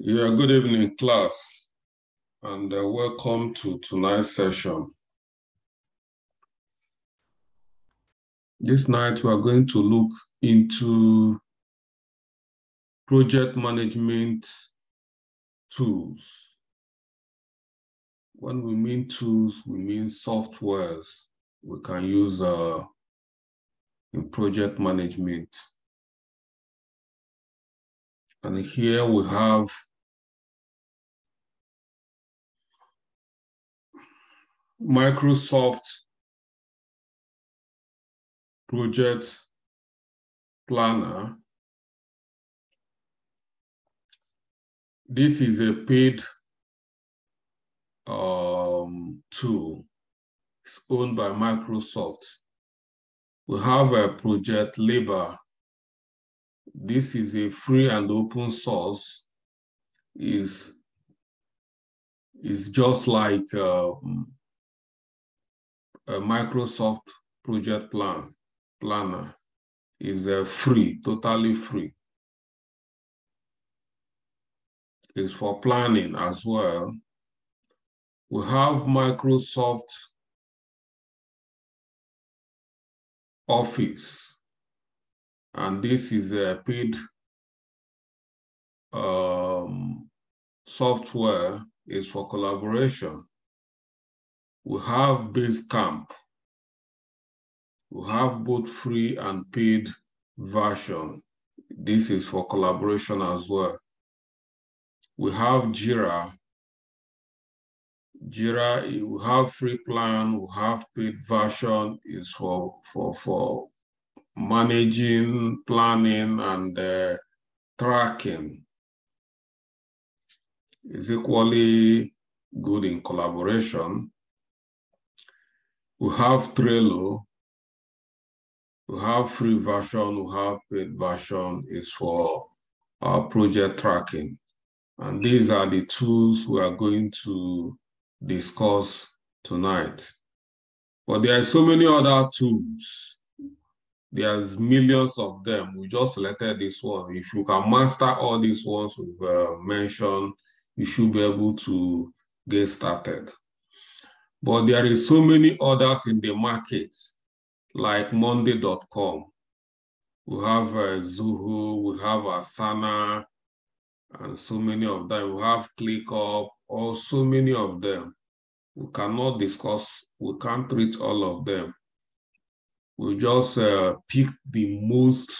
Yeah, good evening, class, and uh, welcome to tonight's session. This night, we are going to look into project management tools. When we mean tools, we mean softwares we can use uh, in project management. And here we have Microsoft Project Planner. This is a paid um, tool. It's owned by Microsoft. We have a ProjectLibre. This is a free and open source. is is just like um, Microsoft project plan planner is uh, free, totally free. It's for planning as well. We have Microsoft Office, and this is a paid um, software is for collaboration we have Basecamp. We have both free and paid version. This is for collaboration as well. We have Jira. Jira, we have free plan, we have paid version is for, for, for managing, planning, and uh, tracking. Is equally good in collaboration we have Trello, we have free version, we have paid version is for our project tracking. And these are the tools we are going to discuss tonight. But there are so many other tools. There's millions of them. We just selected this one. If you can master all these ones we've uh, mentioned, you should be able to get started. But there is so many others in the market, like Monday.com. We have uh, Zoho, we have Asana, and so many of them. We have ClickUp, or so many of them. We cannot discuss, we can't treat all of them. We just uh, pick the most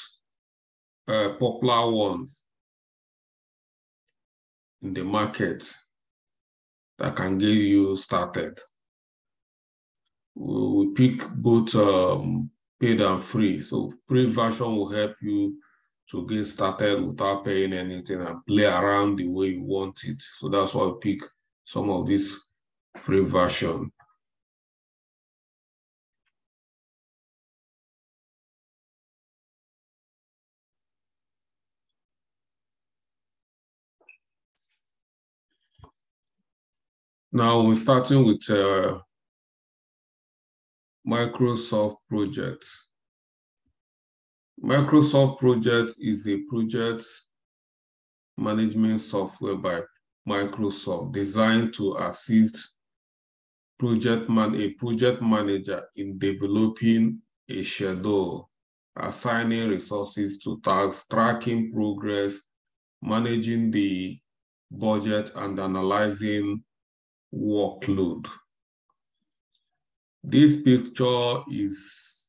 uh, popular ones in the market that can get you started we pick both um, paid and free. So free version will help you to get started without paying anything and play around the way you want it. So that's why I pick some of this free version. Now we're starting with uh, Microsoft Project. Microsoft Project is a project management software by Microsoft designed to assist project man a project manager in developing a schedule, assigning resources to tasks, tracking progress, managing the budget, and analyzing workload. This picture is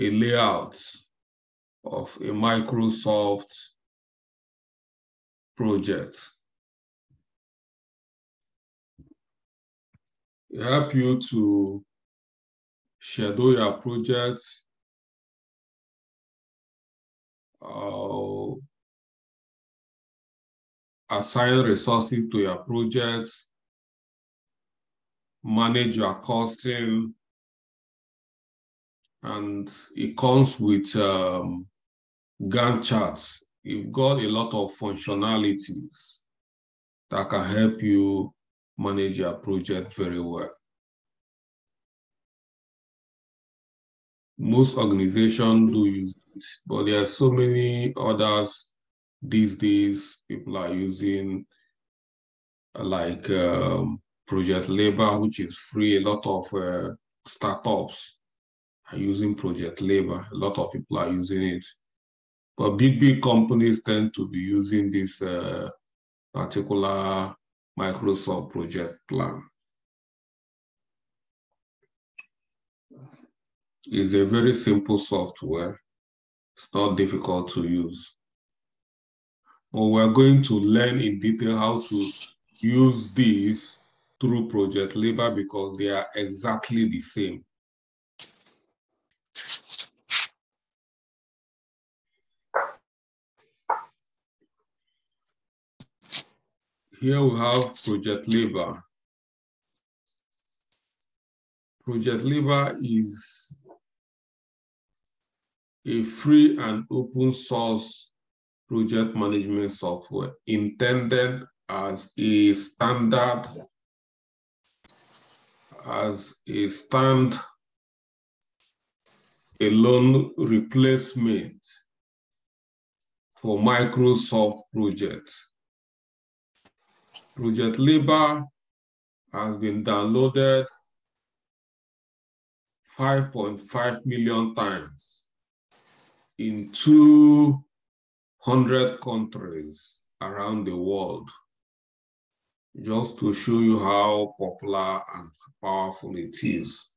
a layout of a Microsoft project. It help you to schedule your project, uh, assign resources to your projects, manage your costing, and it comes with um, Gantt charts. You've got a lot of functionalities that can help you manage your project very well. Most organizations do use it, but there are so many others these days people are using like um, ProjectLibre, which is free. A lot of uh, startups are using ProjectLibre. A lot of people are using it. But big, big companies tend to be using this uh, particular Microsoft project plan. It's a very simple software. It's not difficult to use. But we're going to learn in detail how to use these through ProjectLibre because they are exactly the same. Here we have ProjectLibre. Project Labor is a free and open source project management software intended as a standard, as a stand alone replacement for Microsoft project. ProjectLibre has been downloaded 5.5 million times in 200 countries around the world, just to show you how popular and powerful it is.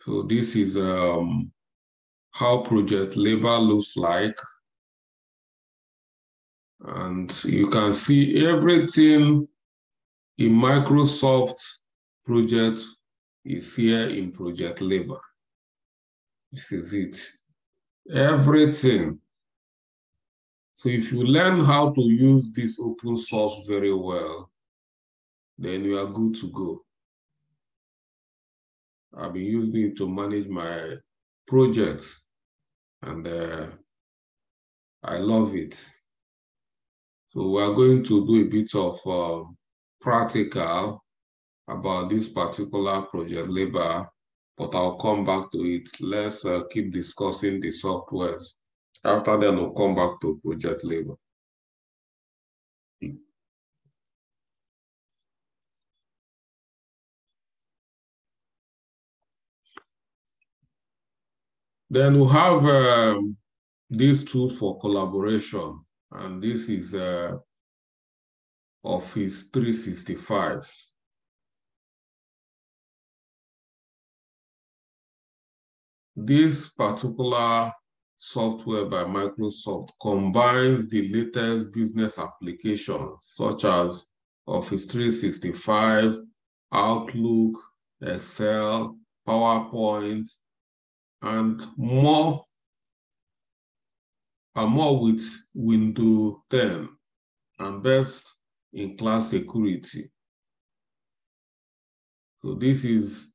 So this is um, how ProjectLibre looks like. And you can see everything in Microsoft project is here in ProjectLibre. This is it. Everything. So if you learn how to use this open source very well, then you are good to go. I've been using it to manage my projects and uh, I love it. So we are going to do a bit of uh, practical about this particular ProjectLibre, but I'll come back to it. Let's uh, keep discussing the softwares. After then, we'll come back to ProjectLibre. Then we have um, this tool for collaboration, and this is uh, Office 365. This particular software by Microsoft combines the latest business applications such as Office 365, Outlook, Excel, PowerPoint, and more and more with Windows 10 and best in class security. So this is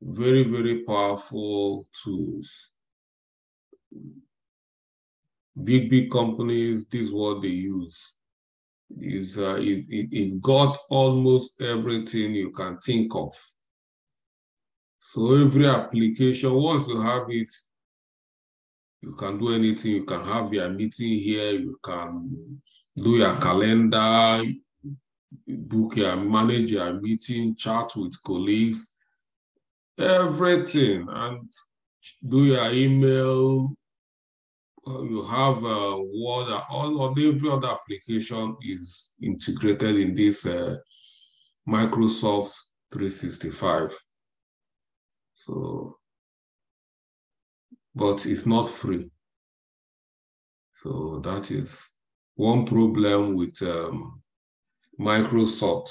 very, very powerful tools. Big, big companies, this is what they use. Is uh, it, it, it got almost everything you can think of. So every application, once you have it, you can do anything. You can have your meeting here. You can do your calendar, book your manage your meeting, chat with colleagues, everything, and do your email. You have a Word, all of every other application is integrated in this uh, Microsoft 365. So, but it's not free. So that is one problem with um, Microsoft.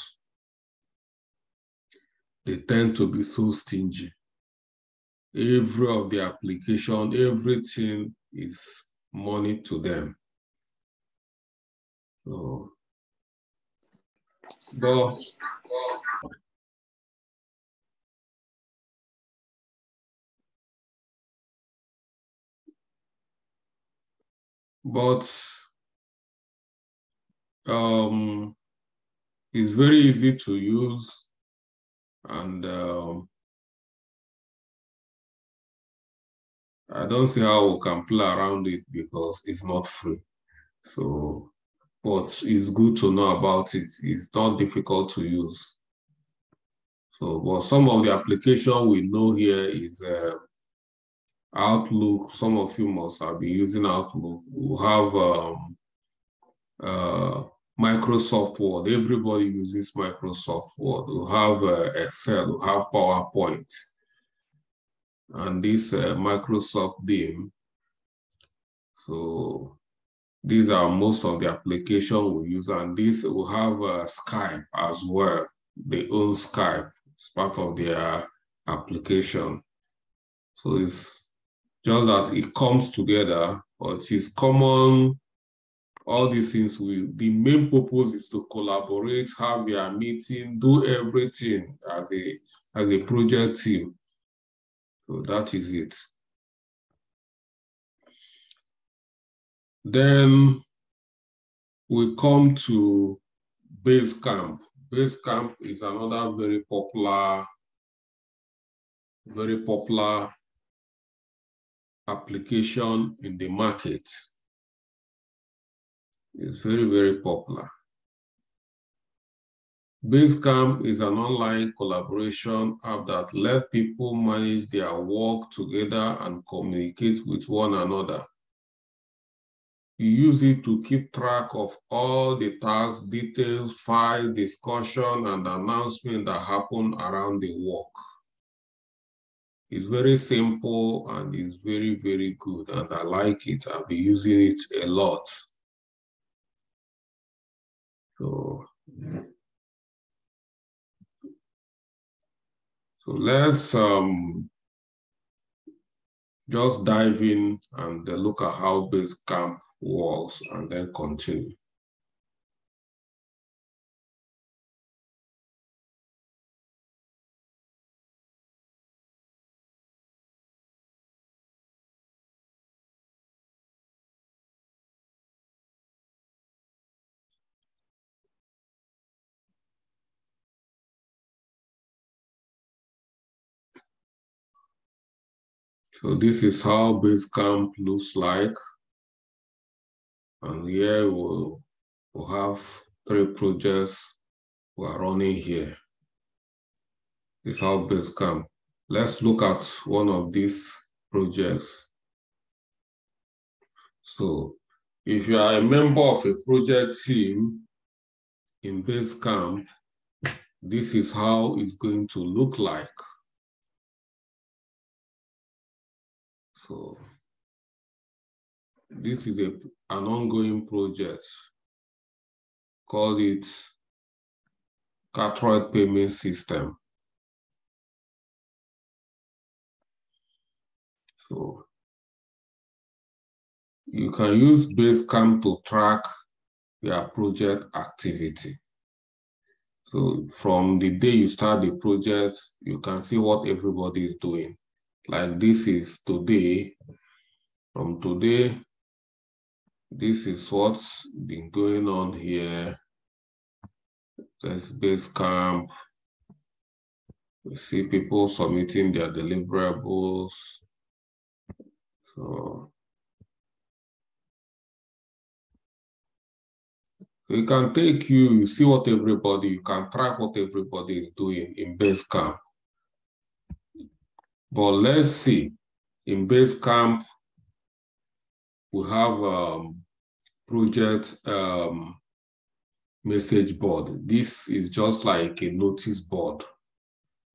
They tend to be so stingy. Every of the application, everything is money to them. So, but but um, it's very easy to use and um, I don't see how we can play around it because it's not free. So, but it's good to know about it. It's not difficult to use. So, but some of the application we know here is uh, Outlook. Some of you must have been using Outlook. We have um, uh, Microsoft Word. Everybody uses Microsoft Word. We have uh, Excel. We have PowerPoint and this uh, Microsoft DIM. So these are most of the application we use, and this we have uh, Skype as well. They own Skype. It's part of their application. So it's just that it comes together, but it's common. All these things, we the main purpose is to collaborate, have your meeting, do everything as a as a project team. So that is it. Then we come to Basecamp. Basecamp is another very popular, very popular application in the market. It's very, very popular. Basecamp is an online collaboration app that let people manage their work together and communicate with one another. You use it to keep track of all the tasks, details, file, discussion, and announcement that happen around the work. It's very simple and it's very, very good, and I like it. I've been using it a lot. So So let's um, just dive in and look at how Basecamp works and then continue. So this is how Basecamp looks like. And here we'll, we'll have three projects we are running here. This is how Basecamp. Let's look at one of these projects. So if you are a member of a project team in Basecamp, this is how it's going to look like. So this is a, an ongoing project. Call it Cartwright Payment System. So you can use Basecamp to track your project activity. So from the day you start the project, you can see what everybody is doing like this is today. From today, this is what's been going on here. There's Basecamp. We see people submitting their deliverables. So it can take you, you see what everybody, you can track what everybody is doing in Basecamp. But let's see, in Basecamp, we have um, project um, message board. This is just like a notice board.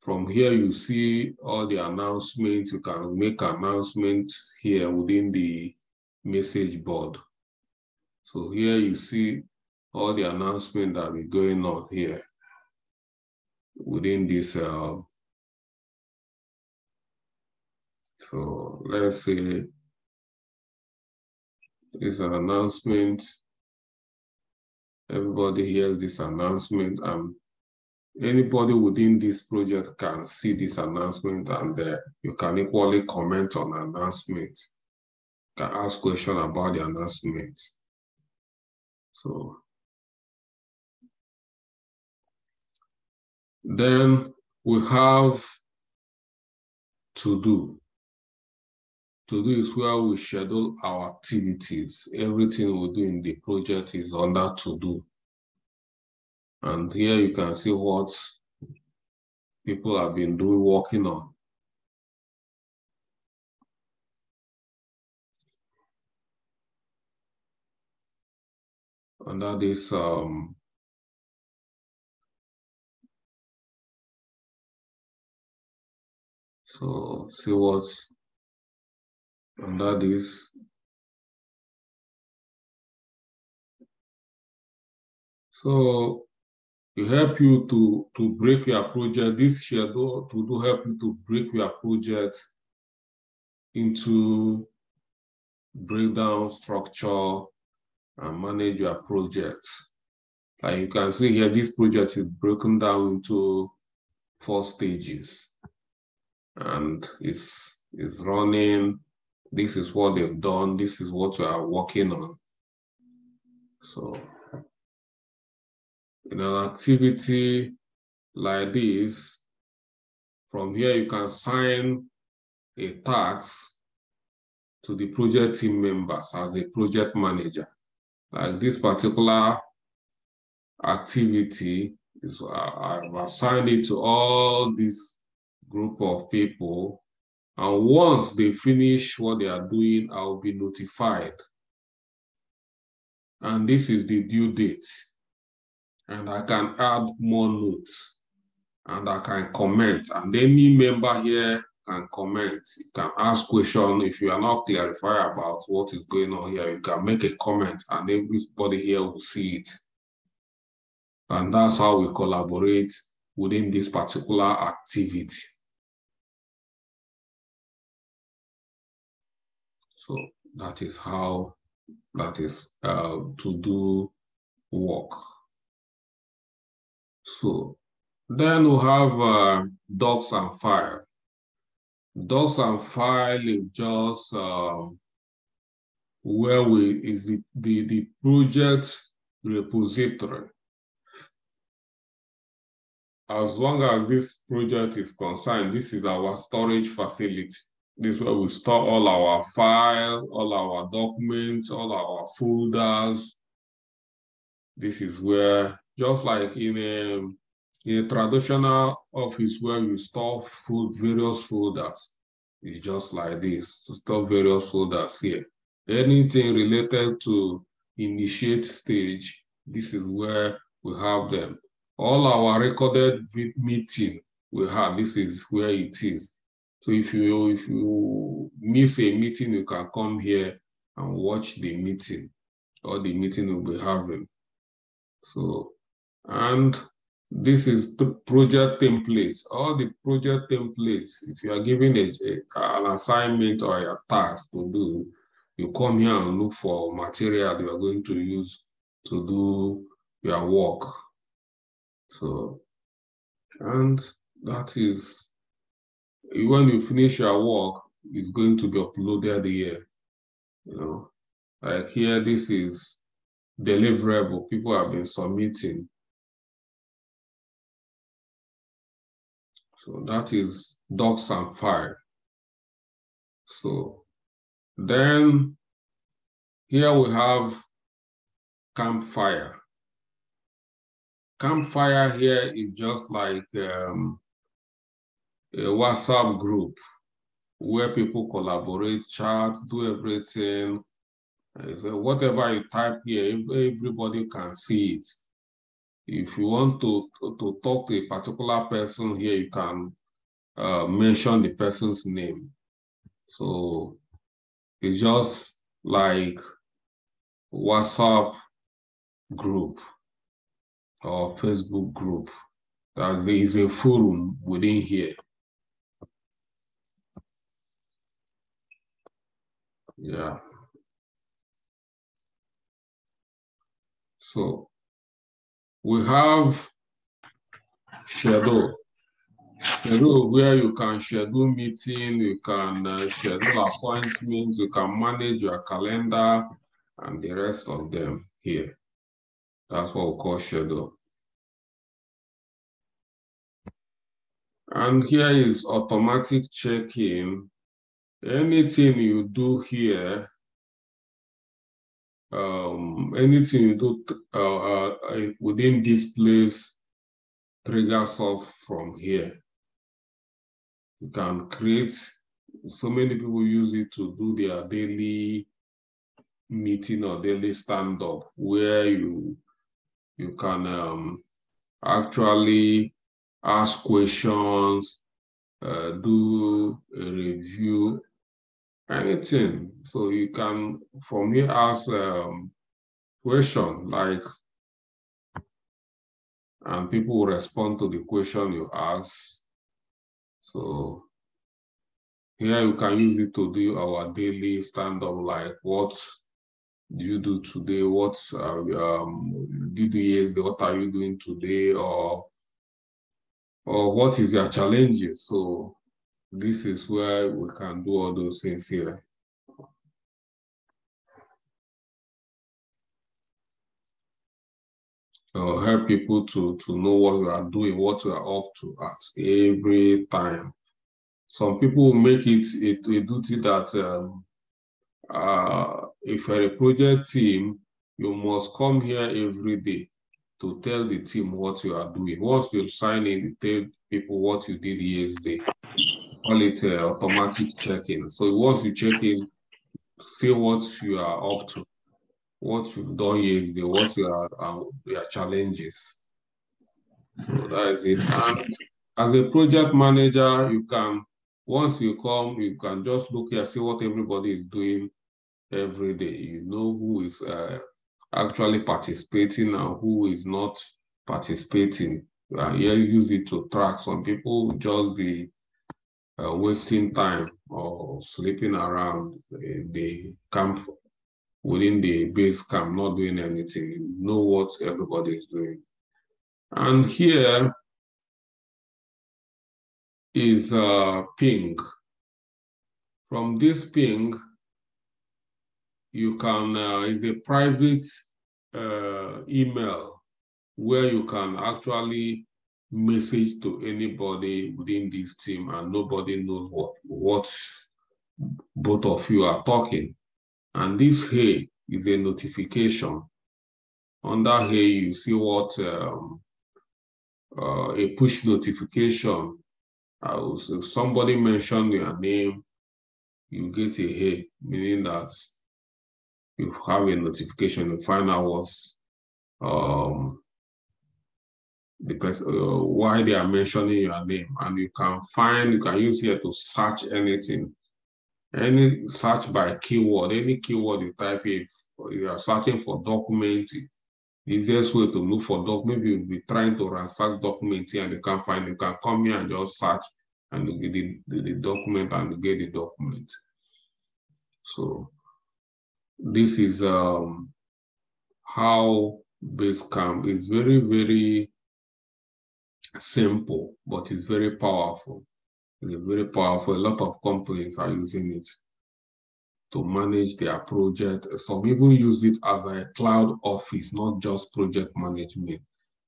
From here, you see all the announcements. You can make announcements here within the message board. So here you see all the announcements that are going on here within this uh, So let's say it's an announcement. Everybody hears this announcement and anybody within this project can see this announcement and uh, you can equally comment on announcement. You can ask question about the announcement. So Then we have to do. To do is where we schedule our activities. Everything we do in the project is under to do. And here you can see what people have been doing, working on. Under this um, so see what's under this so to help you to, to break your project, this schedule to do help you to break your project into breakdown structure and manage your project. Like you can see here, this project is broken down into four stages and it's, it's running. This is what they've done. This is what we are working on. So in an activity like this, from here you can sign a task to the project team members as a project manager. Like this particular activity is I've assigned it to all this group of people. And once they finish what they are doing, I'll be notified. And this is the due date and I can add more notes and I can comment and any member here can comment. You can ask question. If you are not clarified about what is going on here, you can make a comment and everybody here will see it. And that's how we collaborate within this particular activity. So that is how that is uh, to do work. So then we have uh, docs and file. Docs and file is just uh, where we is the, the, the project repository. As long as this project is concerned, this is our storage facility. This is where we store all our files, all our documents, all our folders. This is where just like in a, in a traditional office where you store food, various folders, it's just like this, to store various folders here. Anything related to initiate stage, this is where we have them. All our recorded meeting we have, this is where it is. So if you if you miss a meeting, you can come here and watch the meeting or the meeting we'll be having. So and this is the project templates. All the project templates, if you are given a, a, an assignment or a task to do, you come here and look for material you are going to use to do your work. So, and that is, when you finish your work, it's going to be uploaded here. You know, like here, this is deliverable. People have been submitting So that is docs and file. So then here we have campfire. Campfire here is just like um, a WhatsApp group where people collaborate, chat, do everything. So whatever you type here, everybody can see it. If you want to, to talk to a particular person here, you can uh, mention the person's name. So it's just like WhatsApp group or Facebook group. There is a forum within here. Yeah. So we have schedule. Schedule where you can schedule meeting, you can uh, schedule appointments, you can manage your calendar and the rest of them here. That's what we call schedule. And here is automatic check-in. Anything you do here, um, anything you do uh, uh, within this place triggers off from here. You can create, so many people use it to do their daily meeting or daily stand-up where you you can um, actually ask questions, uh, do a review, anything. So you can, from here, ask um, question like, and people will respond to the question you ask. So here you can use it to do our daily stand-up, like what do you do today? What uh, um, did you yesterday? What are you doing today? Or or what is your challenges? So this is where we can do all those things here. Uh, help people to, to know what you are doing, what you are up to at every time. Some people make it a, a duty that um, uh, if you're a project team, you must come here every day to tell the team what you are doing. Once you sign in, tell people what you did yesterday. Call it uh, automatic check-in. So once you check in, see what you are up to, what you've done yesterday, what you are, uh, your challenges. So that is it. And as a project manager, you can, once you come, you can just look here, see what everybody is doing every day. You know who is uh, actually participating and who is not participating. Uh, here, use it to track. Some people just be uh, wasting time or sleeping around the camp within the base camp, not doing anything. You know what everybody is doing. And here is a ping. From this ping, you can, uh, is a private uh, email where you can actually message to anybody within this team and nobody knows what, what both of you are talking. And this hey is a notification. Under hey, you see what um, uh, a push notification. Uh, if somebody mentioned your name, you get a hey, meaning that you have a notification to find out what's um, person, uh, why they are mentioning your name. And you can find, you can use here to search anything. Any search by keyword, any keyword you type if you are searching for document, easiest way to look for document, Maybe you'll be trying to ransack document here and you can't find, you can come here and just search and you get the, the, the document and you get the document. So this is um, how Basecamp is very, very simple, but it's very powerful. It's very powerful. A lot of companies are using it to manage their project. Some even use it as a cloud office, not just project management.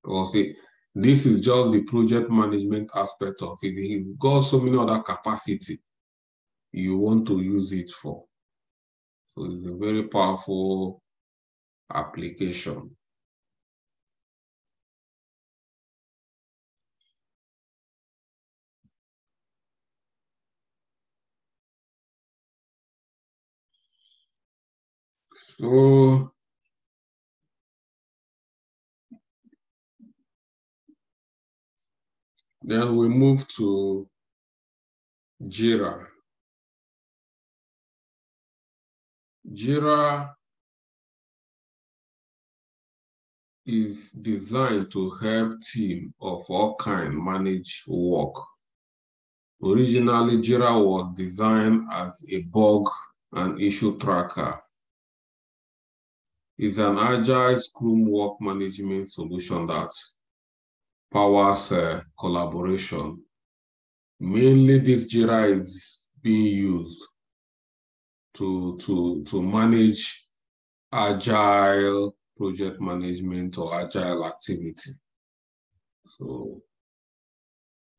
Because this is just the project management aspect of it. You've got so many other capacity you want to use it for. So it's a very powerful application. So then we move to Jira. Jira is designed to help team of all kind manage work. Originally, Jira was designed as a bug and issue tracker. It's an agile Scrum work management solution that powers uh, collaboration. Mainly, this Jira is being used to, to, to manage agile project management or agile activity. So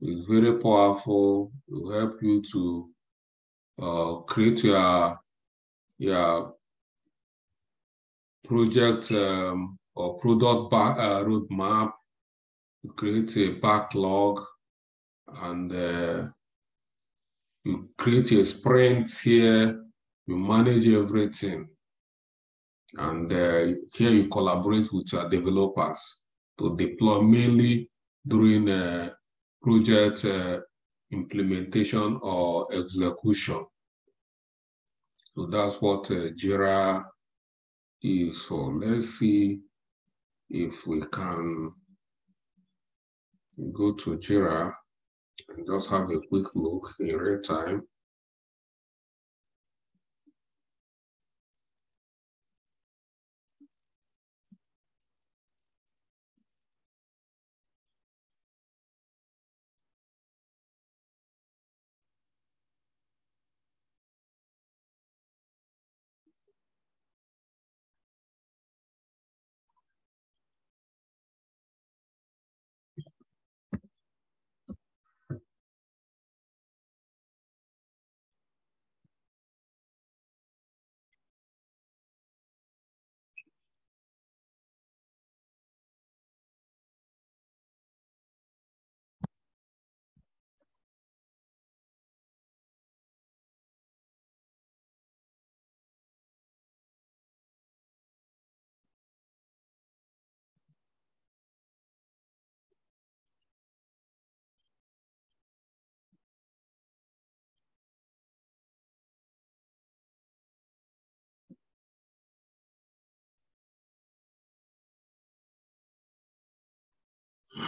It's very powerful. It will help you to uh, create your, your project um, or product back, uh, roadmap, you create a backlog, and uh, you create a sprint here, you manage everything. And uh, here you collaborate with your developers to deploy mainly during uh, project uh, implementation or execution. So that's what uh, JIRA is. So let's see if we can go to JIRA and just have a quick look in real time.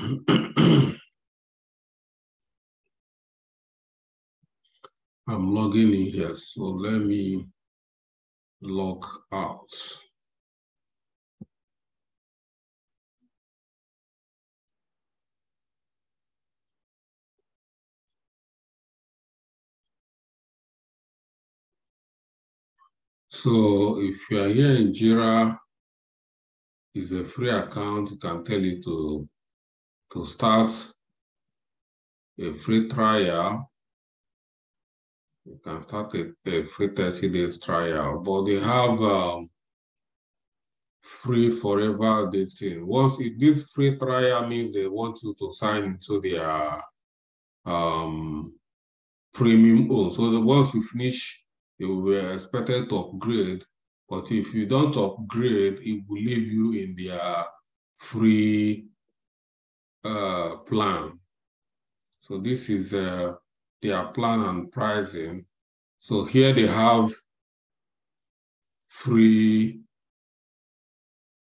I'm logging in here, so let me log out. So if you are here in Jira, it's a free account, you can tell it to, to start a free trial. You can start a, a free 30 days trial, but they have um, free forever this thing. Once it, this free trial means they want you to sign into their um, premium own. So the, once you finish, you were expected to upgrade, but if you don't upgrade, it will leave you in their free uh, plan. So this is uh, their plan and pricing. So here they have free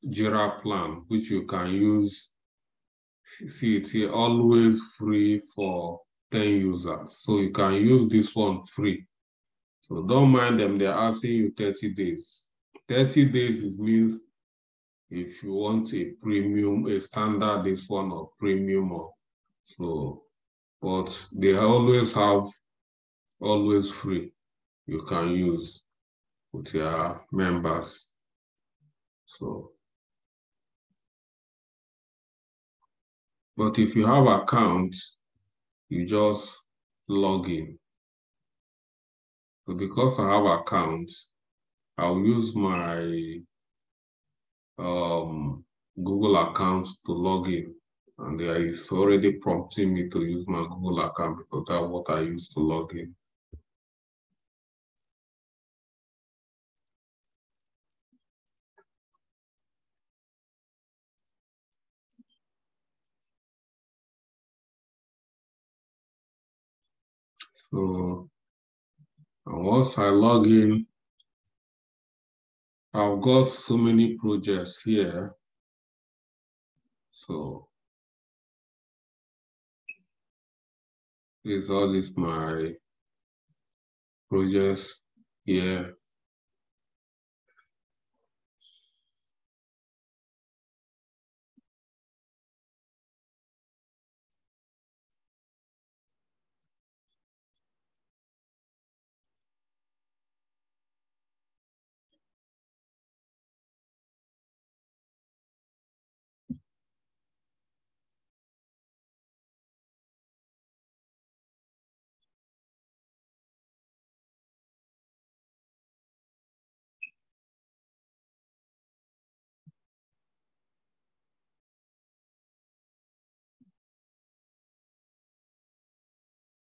Jira plan, which you can use. See it here, always free for 10 users. So you can use this one free. So don't mind them, they're asking you 30 days. 30 days means if you want a premium, a standard, this one or premium or so, but they always have always free you can use with your members. So, but if you have account, you just log in. So because I have account, I'll use my um, Google account to log in. And there is already prompting me to use my Google account because that's what I use to log in. So once I log in, I've got so many projects here. So is all this my projects here.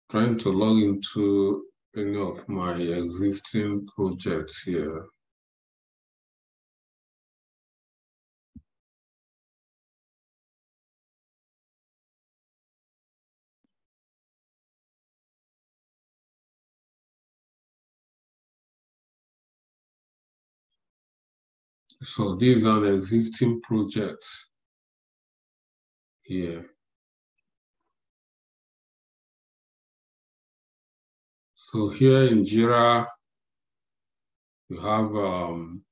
Trying to log into any of my existing projects here. So these are the existing projects here. So here in Jira, you have um,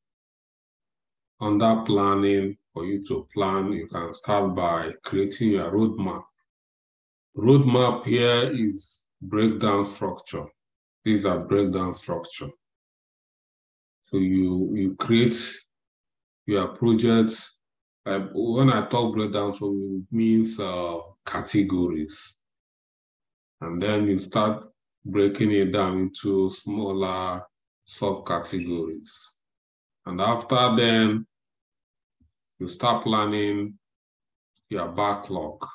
under planning, for you to plan, you can start by creating your roadmap. Roadmap here is breakdown structure. These are breakdown structure. So you, you create your projects. Uh, when I talk breakdown, so it means uh, categories. And then you start breaking it down into smaller subcategories. And after then, you start planning your backlog.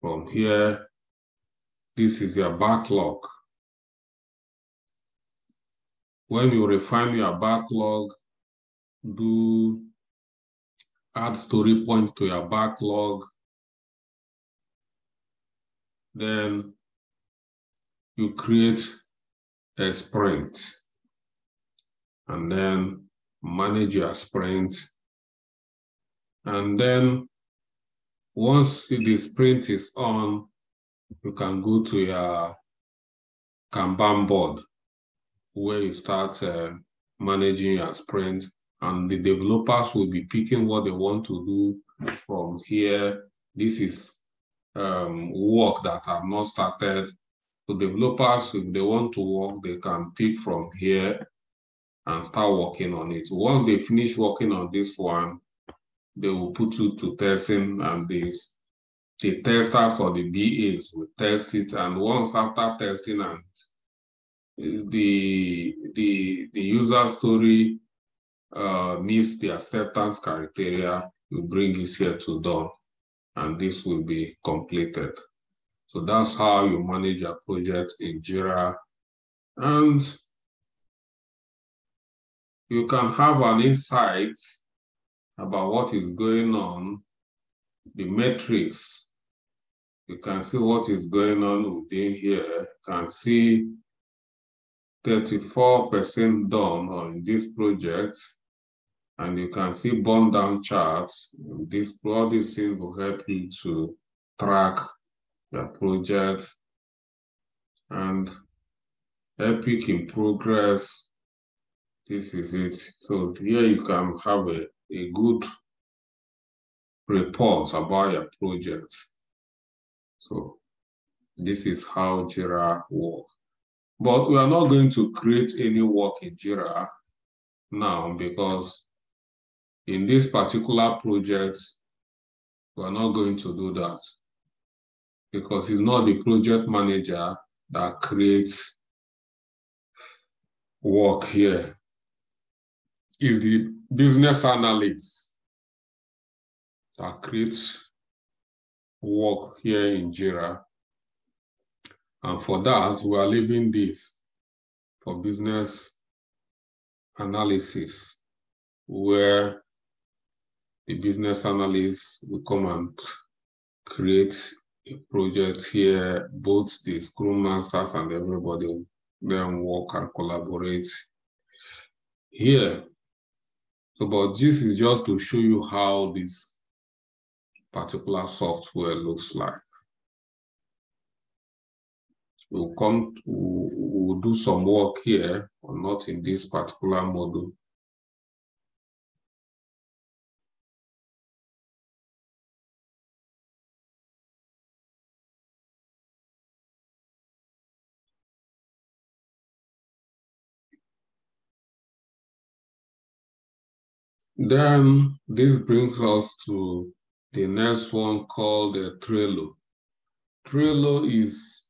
From here, this is your backlog. When you refine your backlog, do add story points to your backlog. Then you create a sprint and then manage your sprint. And then once the sprint is on, you can go to your Kanban board where you start uh, managing your sprint and the developers will be picking what they want to do from here. This is um, work that have not started. So developers, if they want to work, they can pick from here and start working on it. Once they finish working on this one, they will put you to testing and this the testers or the BAs will test it. And once after testing and the the the user story uh, meets the acceptance criteria, you bring it here to done, and this will be completed. So that's how you manage a project in Jira. And you can have an insight about what is going on, the metrics. You can see what is going on within here. You can see 34% done on this project. And you can see burn down charts. This, all these things will help you to track your project and epic in progress. This is it. So here you can have a, a good report about your project. So this is how Jira works. But we are not going to create any work in Jira now because in this particular project, we are not going to do that because it's not the project manager that creates work here. It's the business analyst that creates work here in Jira. And for that, we are leaving this for business analysis, where the business analyst will come and create project here, both the Scrum Masters and everybody then work and collaborate here. So, but this is just to show you how this particular software looks like. We'll come, to, we'll do some work here, or not in this particular module. Then this brings us to the next one called the Trello. Trello is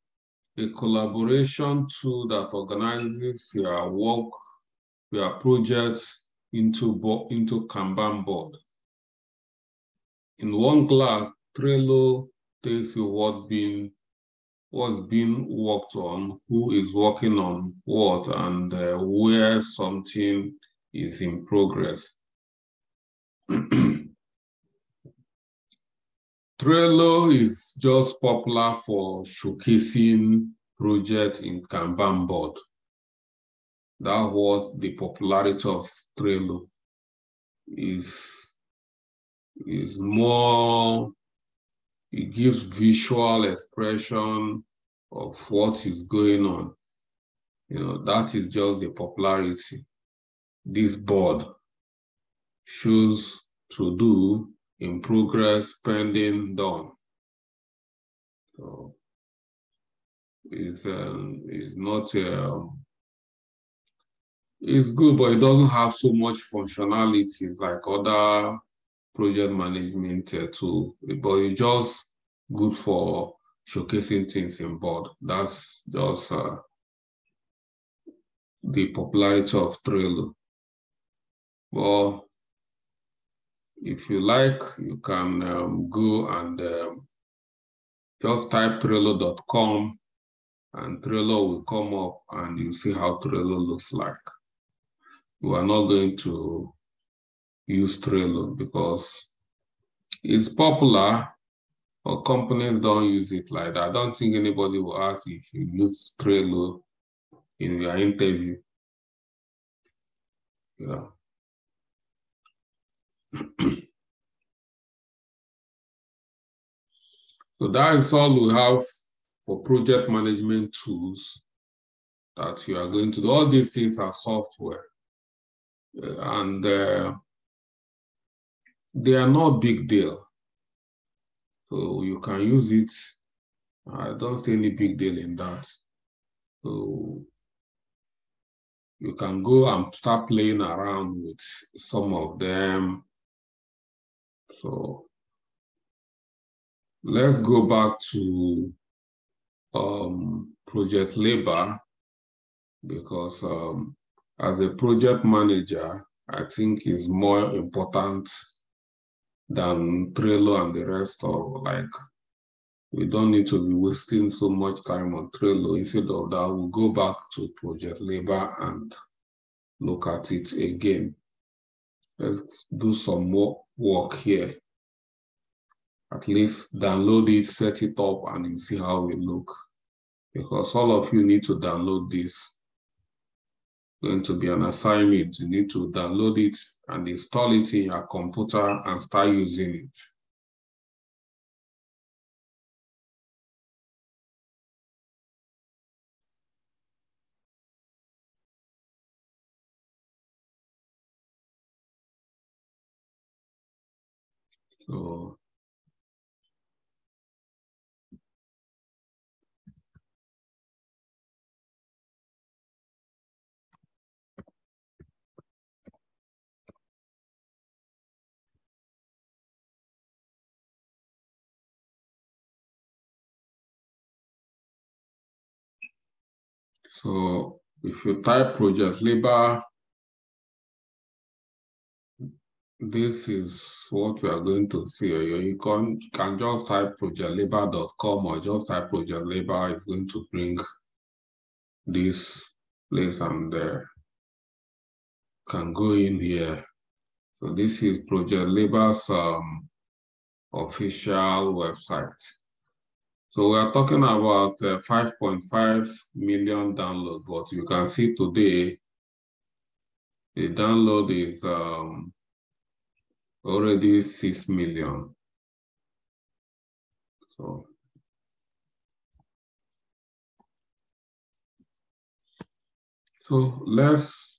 a collaboration tool that organizes your work, your projects into, into Kanban board. In one class, Trello tells you what been what's being worked on, who is working on what, and uh, where something is in progress. Trello is just popular for showcasing project in Kanban board. That was the popularity of Trello is, is more, it gives visual expression of what is going on. You know, that is just the popularity. This board shows to do in progress, pending, done. So it's, um, it's not, um, it's good, but it doesn't have so much functionalities like other project management uh, tool, but it's just good for showcasing things in board. That's just uh, the popularity of Trello. Well, if you like, you can um, go and um, just type Trello.com and Trello will come up and you see how Trello looks like. We are not going to use Trello because it's popular, but companies don't use it like that. I don't think anybody will ask if you use Trello in your interview. Yeah. so that is all we have for project management tools that you are going to do. All these things are software. Uh, and uh, they are not big deal. So you can use it. I don't see any big deal in that. So you can go and start playing around with some of them. So let's go back to um, ProjectLibre because um, as a project manager, I think is more important than Trello and the rest of like, we don't need to be wasting so much time on Trello. Instead of that, we'll go back to ProjectLibre and look at it again. Let's do some more work here. At least download it, set it up, and you see how it look. Because all of you need to download this going to be an assignment. You need to download it and install it in your computer and start using it. So So if you type ProjectLibre, this is what we are going to see. You can, can just type projectlibre.com or just type ProjectLibre. It's going to bring this place and uh, can go in here. So this is ProjectLibre's um, official website. So we are talking about 5.5 uh, million download, but you can see today the download is um, already 6 million. So So let's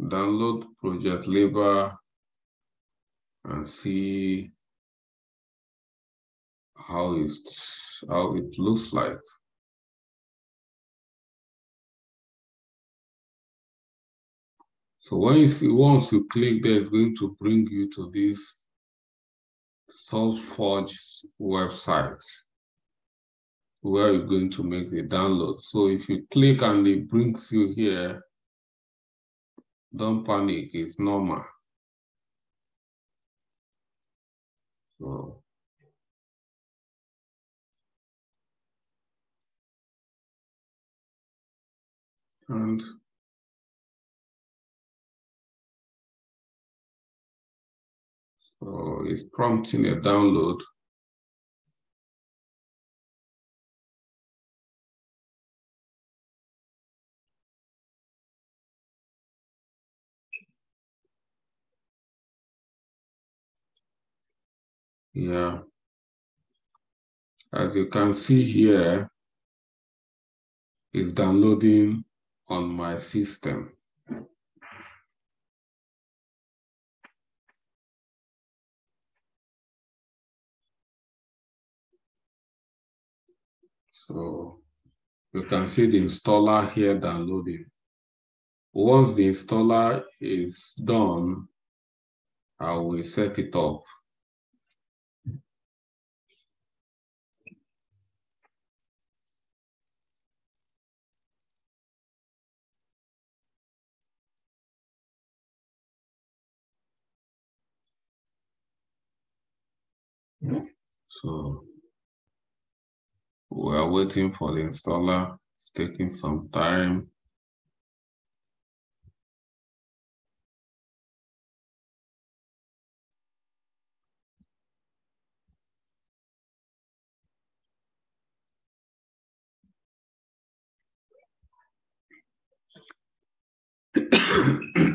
download ProjectLibre and see how it's how it looks like. So once, once you click there, it's going to bring you to this SourceForge website where you're going to make the download. So if you click and it brings you here, don't panic, it's normal. So and so it's prompting a download. Yeah. As you can see here, it's downloading on my system. So you can see the installer here downloading. Once the installer is done, I will set it up. So we are waiting for the installer. It's taking some time.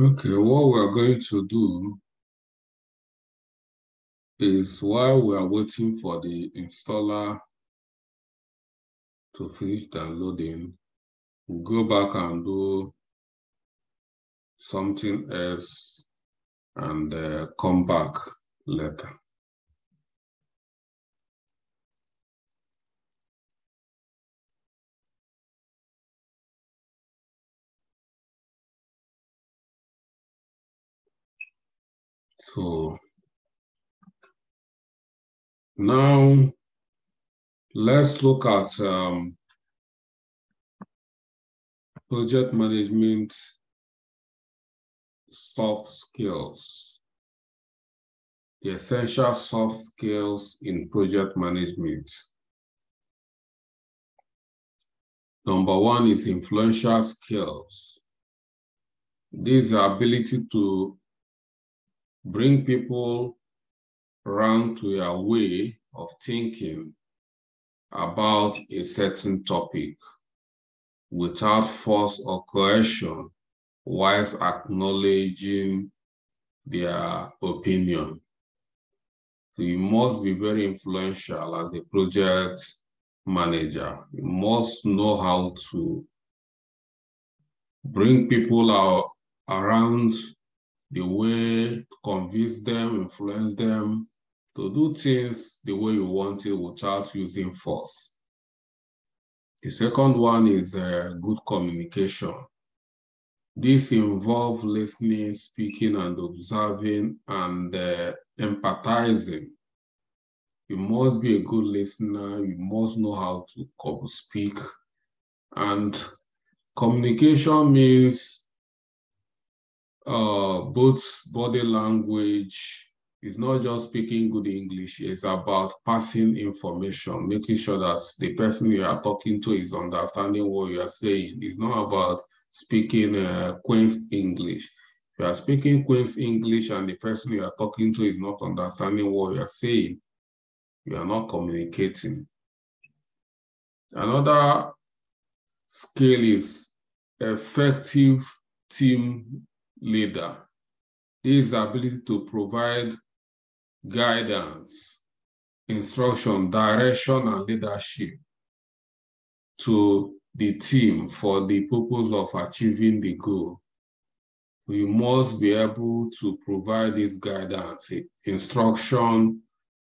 Okay, what we're going to do is while we are waiting for the installer to finish downloading, we'll go back and do something else and uh, come back later. So now let's look at um, project management soft skills. The essential soft skills in project management. Number one is influential skills. This is the ability to bring people around to your way of thinking about a certain topic without force or coercion, whilst acknowledging their opinion. So you must be very influential as a project manager. You must know how to bring people out around the way to convince them, influence them to do things the way you want it without using force. The second one is uh, good communication. This involves listening, speaking, and observing and uh, empathizing. You must be a good listener. You must know how to speak. And communication means uh, both body language, it's not just speaking good English, it's about passing information, making sure that the person you are talking to is understanding what you are saying. It's not about speaking uh, Queen's English. You are speaking Queen's English and the person you are talking to is not understanding what you are saying, you are not communicating. Another skill is effective team leader. This ability to provide guidance, instruction, direction, and leadership to the team for the purpose of achieving the goal. We must be able to provide this guidance, instruction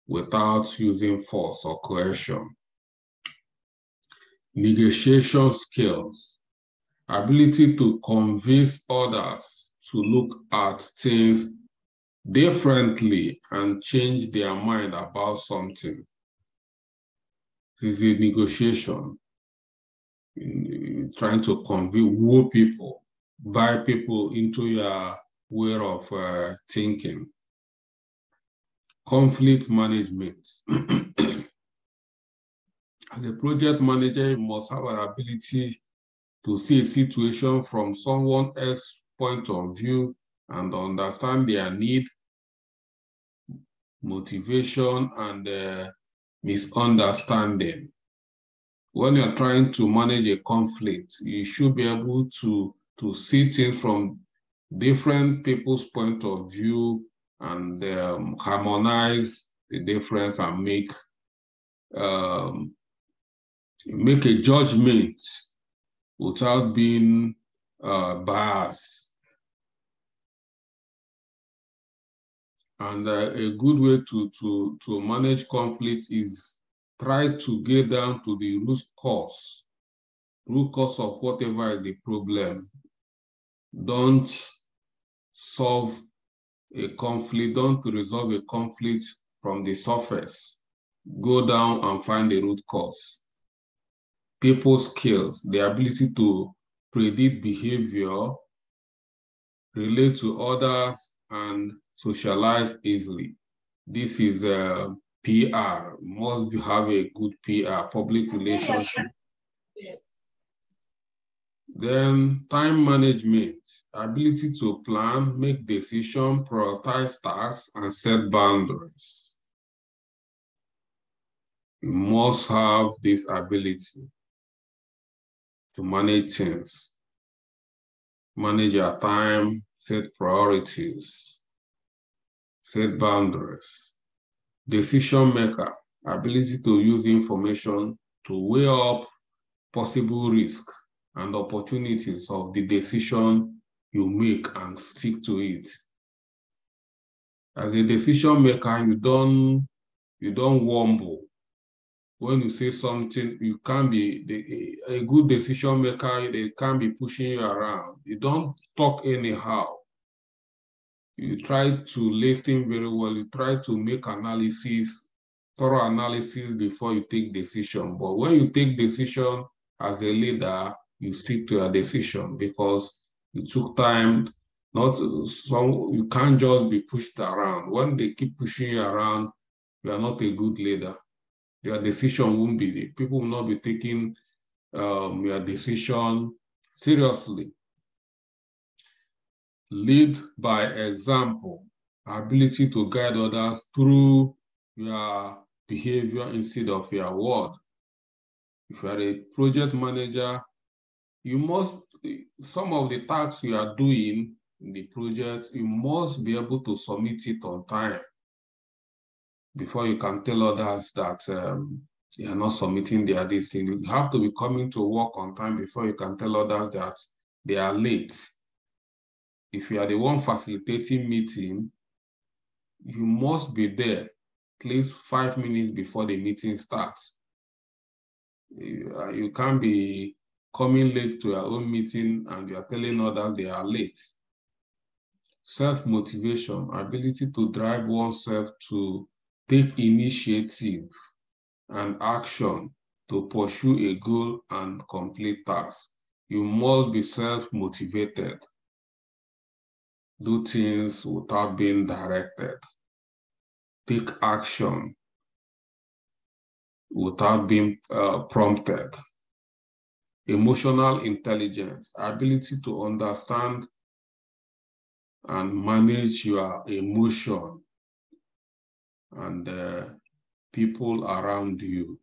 without using force or coercion. Negotiation skills, ability to convince others to look at things differently and change their mind about something. This is a negotiation, trying to convince, woo people, buy people into your way of uh, thinking. Conflict management. As a project manager, you must have an ability to see a situation from someone else's point of view and understand their need, motivation, and uh, misunderstanding. When you're trying to manage a conflict, you should be able to, to see things from different people's point of view and um, harmonize the difference and make um, make a judgment without being uh, biased. And uh, a good way to, to, to manage conflict is try to get down to the root cause, root cause of whatever is the problem. Don't solve a conflict, don't resolve a conflict from the surface. Go down and find the root cause. People skills, the ability to predict behavior, relate to others, and socialize easily. This is uh, a PR, must have a good PR, public relationship. Then time management, ability to plan, make decisions, prioritize tasks, and set boundaries. You must have this ability to manage things, manage your time, set priorities, set boundaries. Decision maker, ability to use information to weigh up possible risk and opportunities of the decision you make and stick to it. As a decision maker, you don't you don't wumble. When you say something, you can't be a good decision maker. They can't be pushing you around. You don't talk anyhow. You try to listen very well. You try to make analysis, thorough analysis before you take decision. But when you take decision as a leader, you stick to your decision because you took time. Not so you can't just be pushed around. When they keep pushing you around you are not a good leader. Your decision won't be people will not be taking um, your decision seriously lead by example ability to guide others through your behavior instead of your word if you are a project manager you must, some of the tasks you are doing in the project, you must be able to submit it on time before you can tell others that um, you are not submitting their this thing. You have to be coming to work on time before you can tell others that they are late. If you are the one facilitating meeting, you must be there at least five minutes before the meeting starts. You, uh, can't be coming late to your own meeting and you are telling others they are late. Self-motivation, ability to drive oneself to take initiative and action to pursue a goal and complete task. You must be self-motivated. Do things without being directed. Take action without being uh, prompted emotional intelligence, ability to understand and manage your emotion and uh, people around you.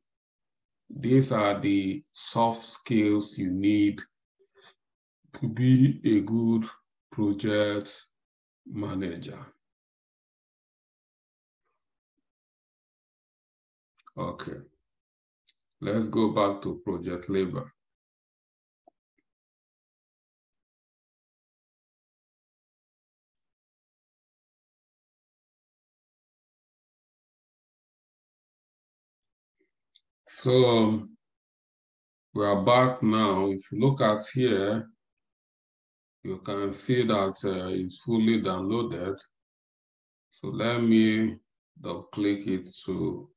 These are the soft skills you need to be a good project manager. Okay, let's go back to ProjectLibre. So we are back now. If you look at here, you can see that uh, it's fully downloaded. So let me double click it to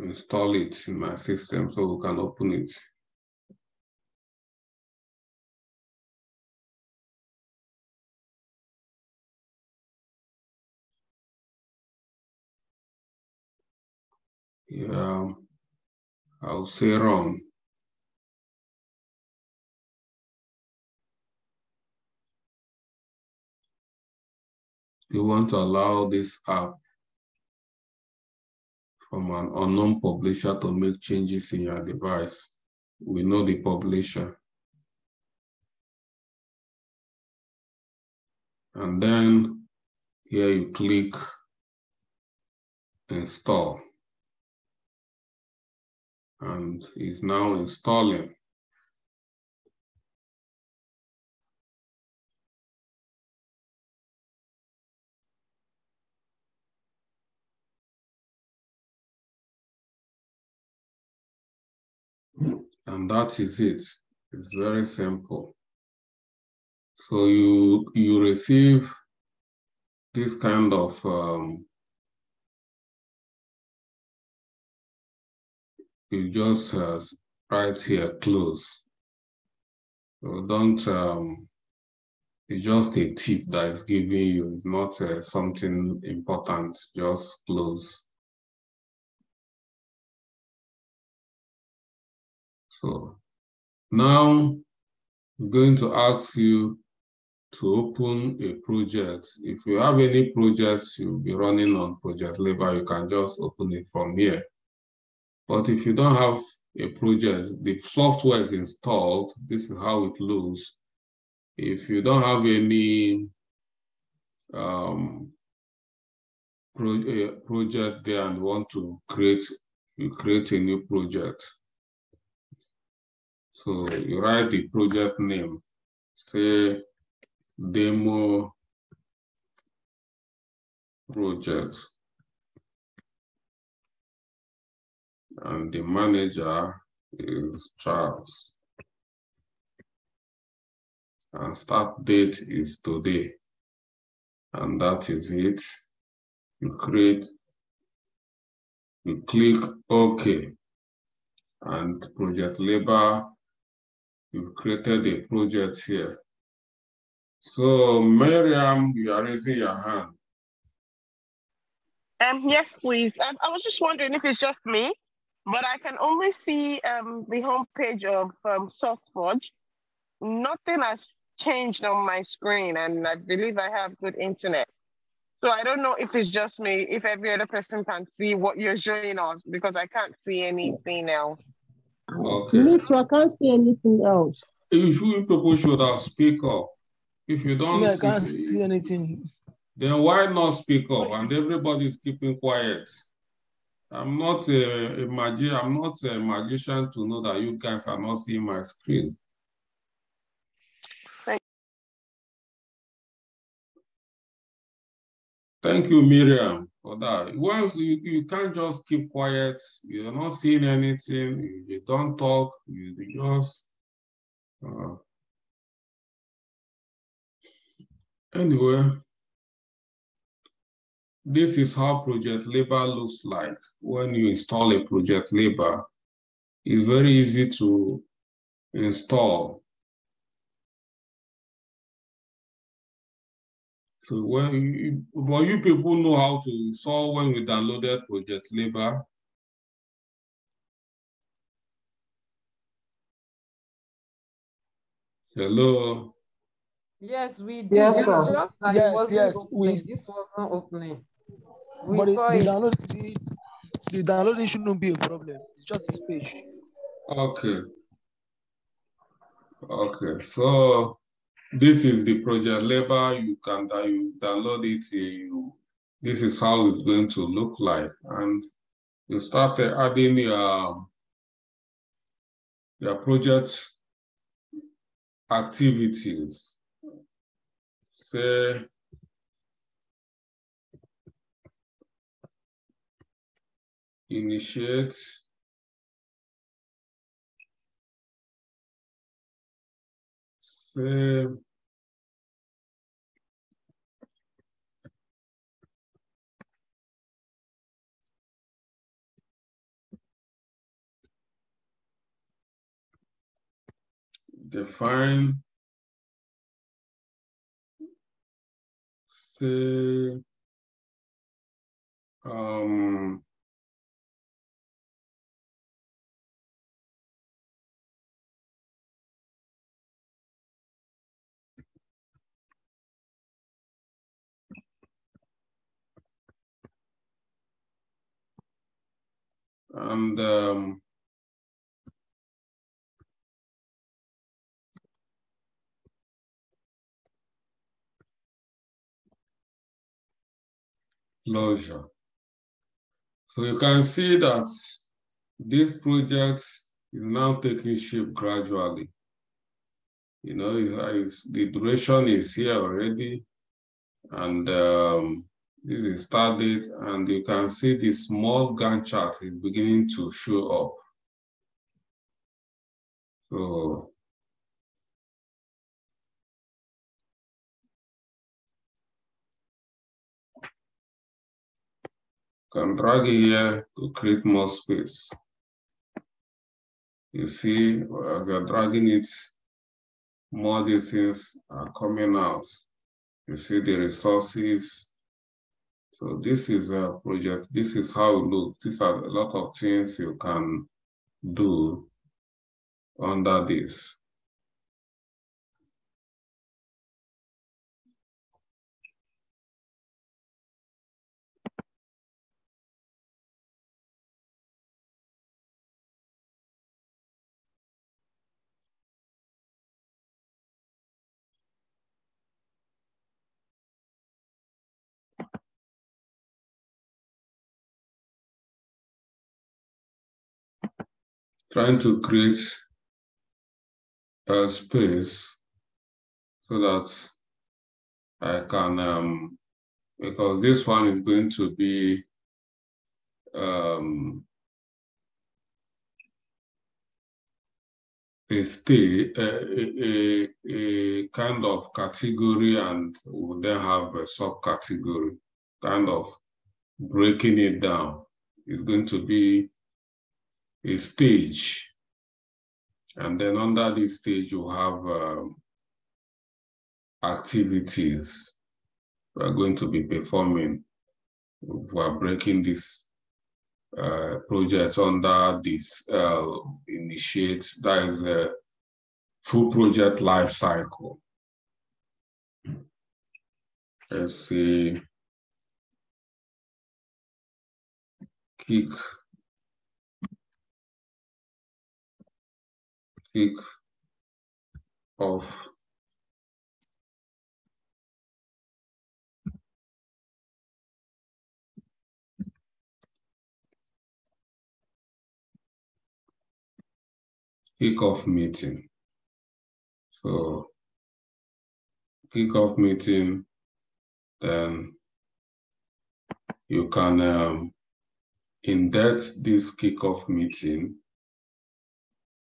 install it in my system so we can open it. Yeah, I'll say run. You want to allow this app from an unknown publisher to make changes in your device. We know the publisher. And then here you click install. And it's now installing. And that is it. It's very simple. So you you receive this kind of um, you just uh, right here close. So don't um, it's just a tip that is giving you. It's not uh, something important. Just close. So now it's going to ask you to open a project. If you have any projects you'll be running on ProjectLibre, you can just open it from here. But if you don't have a project, the software is installed. This is how it looks. If you don't have any um, pro project there and want to create, you create a new project. So you write the project name, say demo project. And the manager is Charles. And start date is today. And that is it. You create, you click OK. And ProjectLibre You've created a project here. So, Miriam, you are raising your hand. Um, yes, please. Um, I was just wondering if it's just me, but I can only see um, the homepage of um, SourceForge. Nothing has changed on my screen, and I believe I have good internet. So I don't know if it's just me, if every other person can see what you're showing us, because I can't see anything else. Okay. Me too, I can't see anything else. If you should, people should have speak up. If you don't Yeah, I can't see anything. then why not speak up? And everybody is keeping quiet. I'm not a, a magi I'm not a magician to know that you guys are not seeing my screen. Thank- Thank you, Miriam, for that. Once you, you can't just keep quiet, you're not seeing anything, you, don't talk, you, you just uh, anyway. This is how ProjectLibre looks like when you install a ProjectLibre. It's very easy to install. So when you, but you people know how to install when we downloaded ProjectLibre. Hello. Yes, we did. Yes, it's just that Yes, it wasn't yes, opening. we- This wasn't opening. We But the, saw the it. download the, the downloading shouldn't be a problem. It's just the space. Okay. Okay, so this is the ProjectLibre. You can you download it. You, this is how it's going to look like, and you start adding your your project activities. Say initiate say define say um and um, closure. So you can see that this project is now taking shape gradually. You know, it's, the duration is here already, and um, this is start date, and you can see the small Gantt chart is beginning to show up. So can drag it here to create more space. You see, as you're dragging it, more these things are coming out. You see the resources. So this is a project. This is how it looks. These are a lot of things you can do under this. Trying to create a space so that I can, um, because this one is going to be um, a stay, a, a, a, kind of category, and we'll then have a subcategory, kind of breaking it down. It's going to be a stage. And then under this stage, you have um, activities we are going to be performing. We are breaking this uh, project under this uh, initiate, that is a full project life cycle. Let's see, kick kick off kick-off meeting. So kick-off meeting, then you can um, indent this kick-off meeting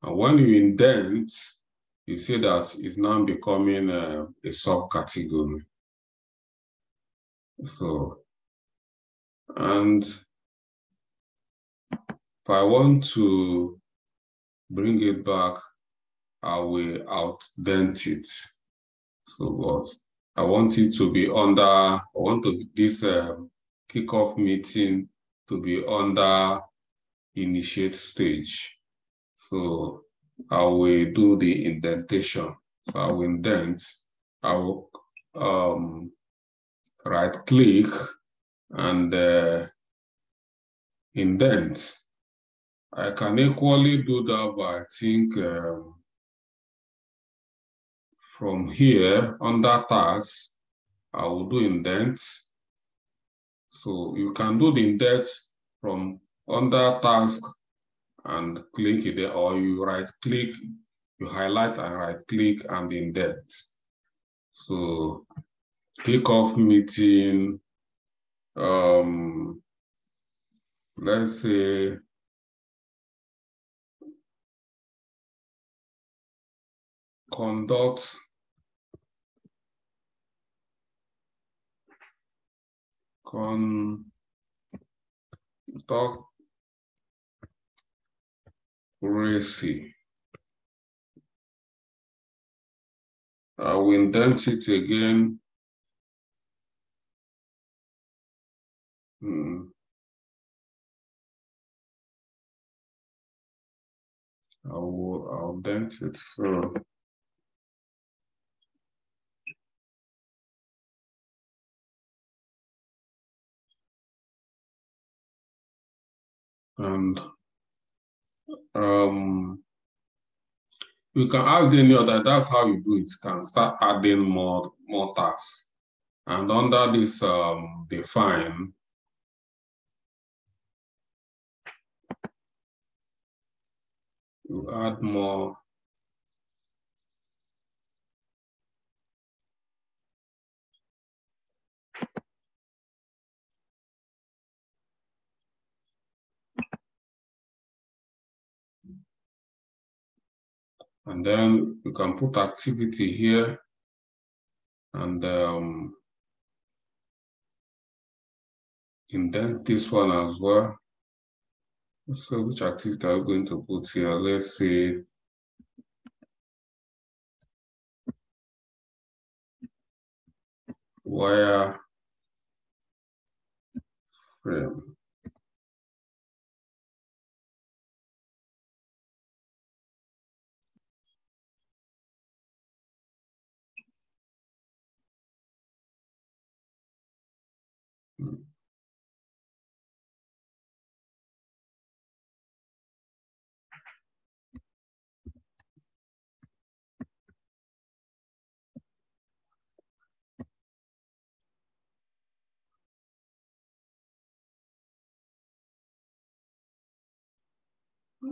and when you indent, you see that it's now becoming a, a subcategory. So, and if I want to bring it back, I will outdent it. So, but I want it to be under, I want to, this uh, kickoff meeting to be under initiate stage. So I will do the indentation. So I will indent. I will um, right click and uh, indent. I can equally do that but I think um, from here under tags, I will do indent. So you can do the indent from under task and click it there, or you right click, you highlight and right click and indent. So kickoff meeting, um, let's say, conduct conduct racy. I will indent it again. Hmm. I will I'll dent it so and um you can add any other that's how you do it. You can start adding more more tasks and under this um define you add more And then you can put activity here and um, indent this one as well. So which activity are we going to put here? Let's say wire frame.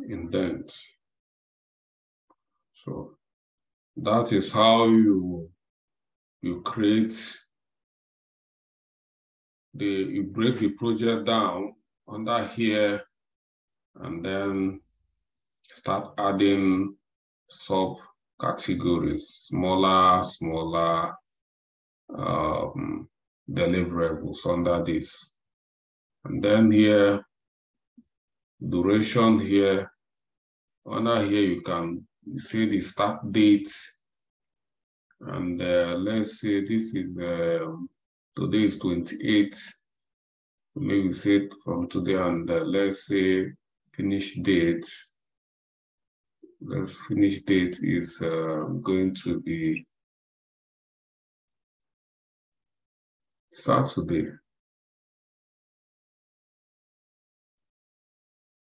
Indent. So that is how you you create the you break the project down under here and then start adding sub categories, smaller, smaller um, deliverables under this. And then here duration here. Under here, you can see the start date. And uh, let's say this is, uh, today is 28. Maybe say from today and uh, let's say finish date. Let's finish date is uh, going to be Saturday.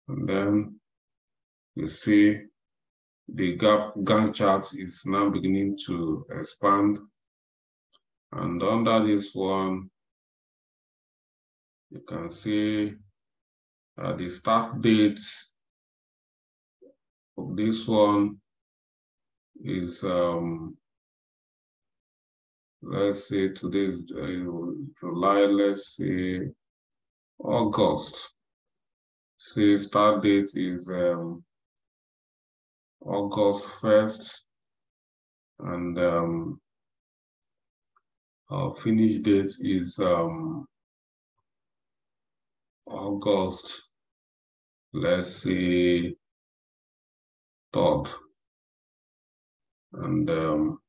And then you see the gap Gantt chart is now beginning to expand. And under this one, you can see uh, the start date of this one is, um, let's say today uh, July, let's say August say start date is um, August 1st and um, our finish date is um, August, let's say, 3rd. And um,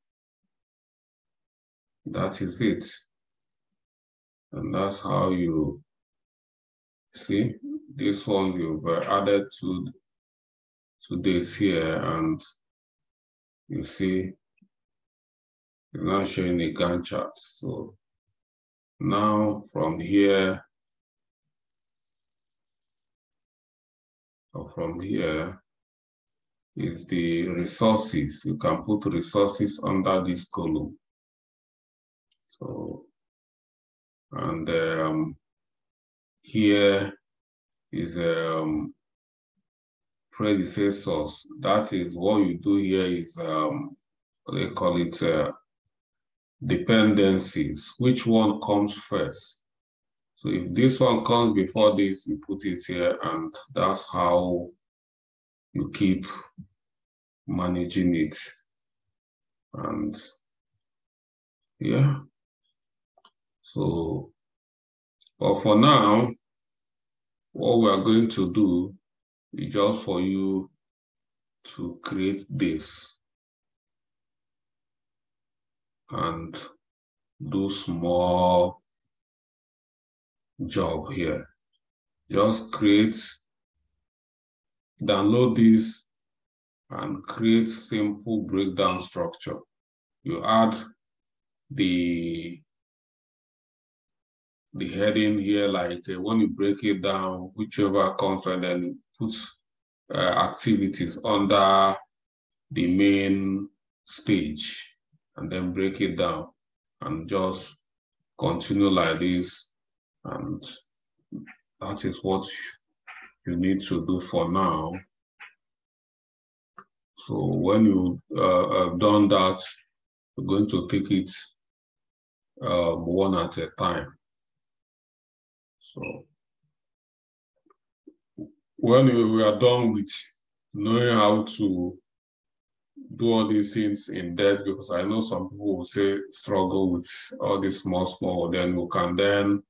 that is it. And that's how you see this one you've added to to this here and you see it's now showing a Gantt chart. So now from here or from here is the resources. You can put resources under this column. So, and um, here is um, predecessors. That is what you do here is, um, they call it uh, dependencies. Which one comes first? So if this one comes before this, you put it here and that's how you keep managing it. And yeah, so But for now, what we are going to do is just for you to create this and do small job here. Just create, download this and create simple breakdown structure. You add the the heading here, like uh, when you break it down, whichever comes and then put uh, activities under the main stage and then break it down and just continue like this. And that is what you need to do for now. So when you uh, have done that, you're going to take it um, one at a time. So when we are done with knowing how to do all these things in depth, because I know some people will say struggle with all these small, small, then we can then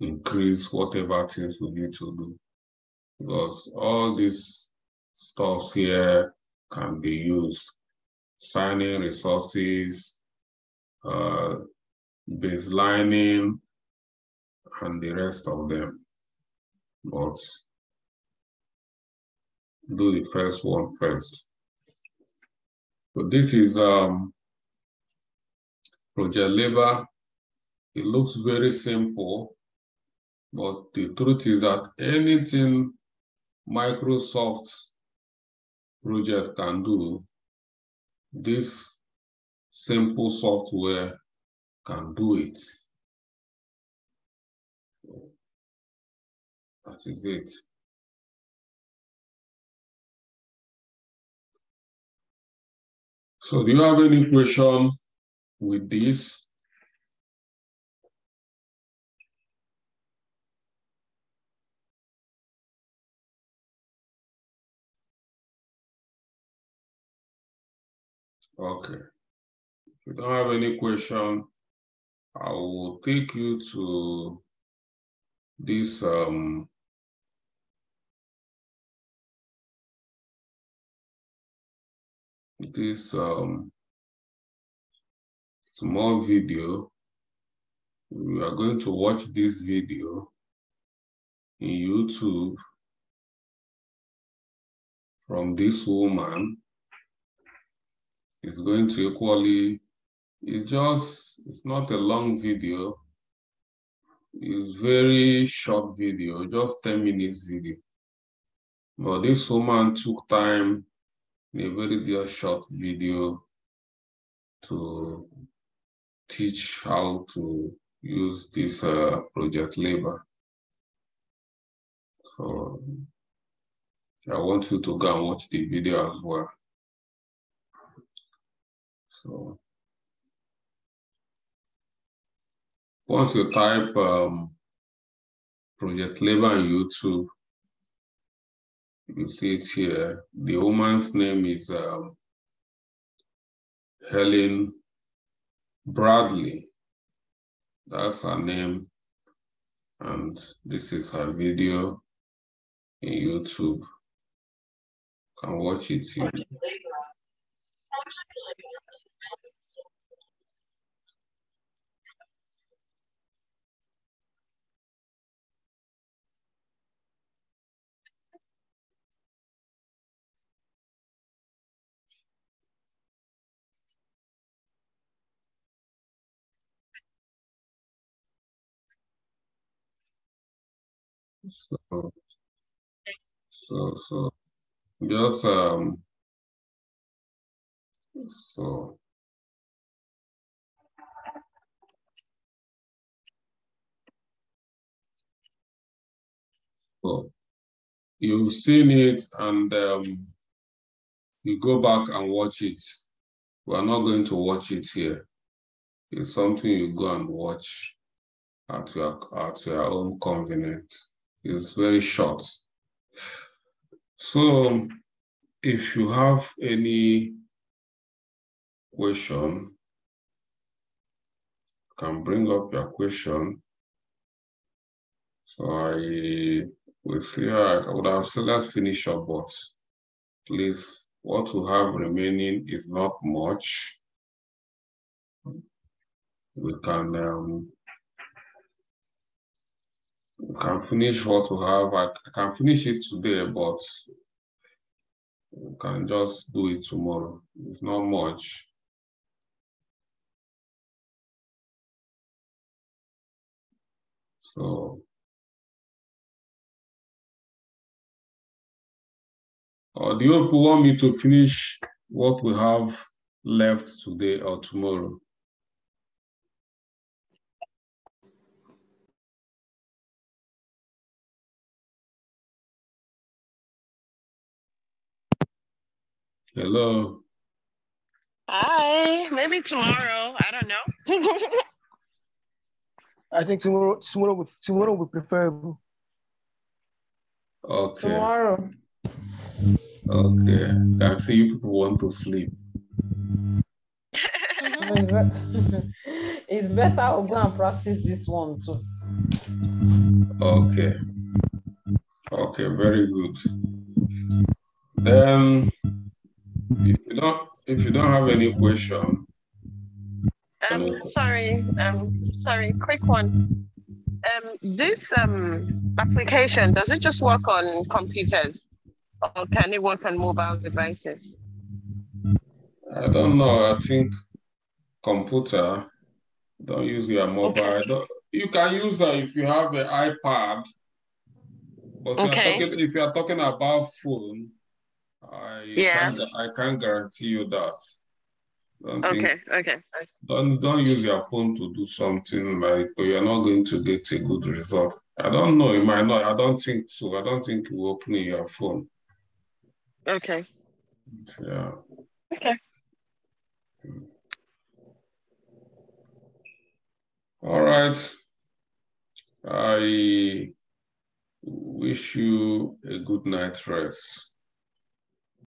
increase whatever things we need to do. Because all these stuff here can be used. Signing resources, uh, baselining, and the rest of them. But do the first one first. So this is um, ProjectLibre. It looks very simple, but the truth is that anything Microsoft project can do, this simple software can do it. That is it. So do you have any question with this? Okay. If you don't have any question, I will take you to this um, this um, small video. We are going to watch this video in YouTube from this woman. It's going to equally, it's just, it's not a long video. It's very short video, just 10 minutes video. But this woman took time a very just short video to teach how to use this uh, ProjectLibre. So I want you to go and watch the video as well. So once you type um, ProjectLibre on YouTube, you see it here. The woman's name is um, Helen Bradley. That's her name. And this is her video in YouTube. You can watch it here. So, so, so, just, um, so, so, you've seen it and um, you go back and watch it. We are not going to watch it here. It's something you go and watch at your, at your own convenience is very short. So if you have any question, can bring up your question So I will see. I would have said let's finish up, but please, what we have remaining is not much. We can um, we can finish what we have. I, I can finish it today, but we can just do it tomorrow. It's not much. So do you want me to finish what we have left today or tomorrow? Hello. Hi, maybe tomorrow. I don't know. I think tomorrow tomorrow will, tomorrow will be preferable. Okay. Tomorrow. Okay. I see you people want to sleep. it's, better I'll go and practice this one too. Okay. Okay, very good. Then if you don't if you don't have any question, Um, sorry, um, sorry, quick one. Um, this um application does it just work on computers, or can it work on mobile devices? I don't know. I think computer. Don't use your mobile. Don't, you can use it if you have an iPad. But if, Okay. you're talking, if you're talking about phone, I Yeah. can't, I can't guarantee you that. Don't think, Okay, okay, don't don't use your phone to do something like oh, you're not going to get a good result. I don't know. You might not. I don't think so. I don't think you open your phone. okay, Yeah. okay. All right. I wish you a good night's rest.